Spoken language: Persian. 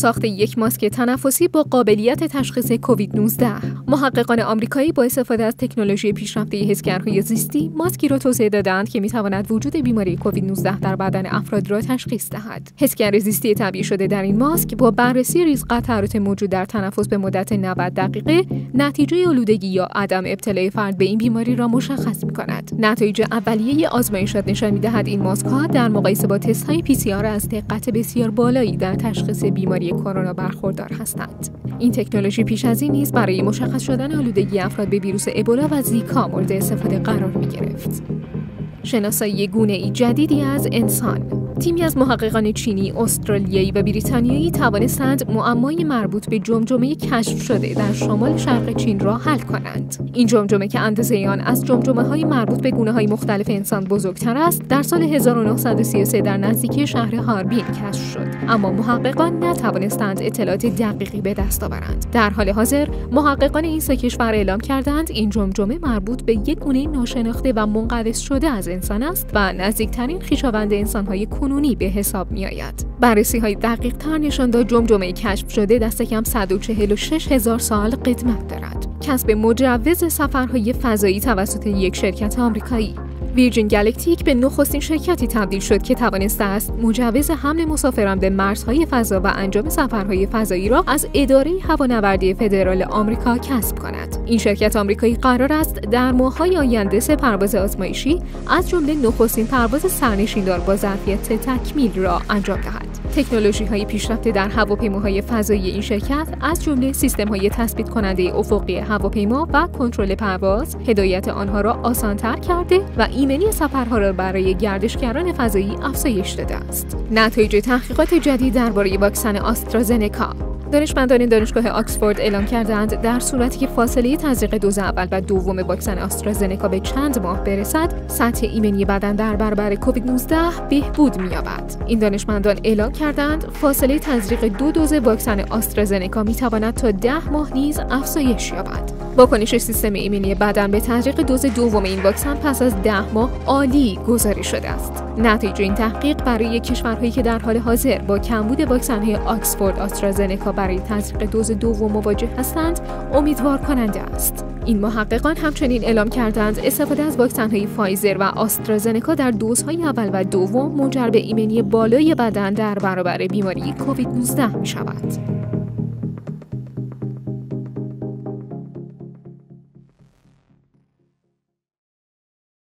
ساخت یک ماسک تنفسی با قابلیت تشخیص کووید 19 محققان آمریکایی با استفاده از تکنولوژی پیشرفته حسگرهای زیستی ماسکی را توسعه دادند که می‌تواند وجود بیماری کووید 19 در بدن افراد را تشخیص دهد. حسگر زیستی تعبیه شده در این ماسک با بررسی ریز قطرات موجود در تنفس به مدت 90 دقیقه نتیجه آلودگی یا عدم ابتلای فرد به این بیماری را مشخص می کند نتایج اولیه آزمایشات نشان می‌دهد این ماسک ها در مقایسه با تست های پی از دقت بسیار بالایی در تشخیص بیماری کرونا برخوردار هستند. این تکنولوژی پیش از این نیز برای مشخص شدن آلودگی افراد به ویروس ابولا و زیکا مورد استفاده قرار می گرفت. شناسایی گونه ای جدیدی از انسان تیمی از محققان چینی، استرالیایی و بریتانیایی توانستند معمای مربوط به جمجمه کشف شده در شمال شرق چین را حل کنند. این جمجمه که اندازه آن از جمجمه های مربوط به گونه های مختلف انسان بزرگتر است، در سال 1933 در نزدیکی شهر هاربین کشف شد. اما محققان نتوانستند اطلاعات دقیقی به دست آورند. در حال حاضر، محققان این سه کشور اعلام کردند این جمجمه مربوط به یک گونه ناشناخته و منقرض شده از انسان است و نزدیکترین خویشاوند انسانهای کنونی به حساب می آید. بررسی های دقیق تر نشان داد جمجمه کشف شده دست کم 146 هزار سال قدمت دارد. کسب مجوز سفرهای فضایی توسط یک شرکت آمریکایی ویرجین گالکتیک به نخستین شرکتی تبدیل شد که توانسته است مجوز حمل مسافران به مرزهای فضا و انجام سفرهای فضایی را از اداره هوانوردی فدرال آمریکا کسب کند. این شرکت آمریکایی قرار است در ماه‌های آینده سه پرواز آزمایشی از جمله نخستین پرواز سرنشیندار با ظرفیت تکمیل را انجام دهد. تکنولوژی های پیشرفته در هواپیماهای فضایی این شرکت از جمله سیستم های تثبیت کننده افقی هواپیما و کنترل پرواز هدایت آنها را آسانتر کرده و ایمنی سفرها را برای گردشگران فضایی افزایش داده است. نتایج تحقیقات جدید درباره واکسن آسترازنکا دانشمندان دانشگاه آکسفورد اعلام کردند در صورتی که فاصله تزریق دوز اول و دوم واکسن آسترازنکا به چند ماه برسد سطح ایمنی بدن در برابر کووید 19 بهبود می‌یابد. این دانشمندان اعلام کردند فاصله تزریق دو دوز واکسن آسترازنکا می‌تواند تا ده ماه نیز افزایش یابد. واکنش سیستم ایمنی بدن به تزریق دوز دوم این واکسن پس از ده ماه عالی گزارش شده است نتیجه این تحقیق برای کشورهایی که در حال حاضر با کمبود واکسن‌های آکسفورد آسترازنکا برای تزریق دوز دوم مواجه هستند امیدوار کننده است این محققان همچنین اعلام کردند استفاده از واکسن‌های فایزر و آسترازنکا در دوزهای اول و دوم منجر به ایمنی بالای بدن در برابر بیماری کووید 19 می شود.